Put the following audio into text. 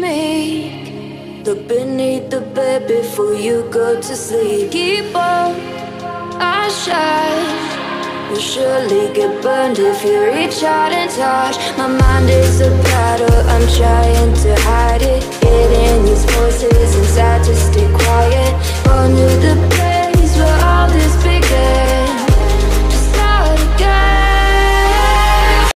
meek. Look beneath the bed before you go to sleep. Keep on, I shine. You'll surely get burned if you reach out and touch. My mind is a battle, I'm trying to hide it.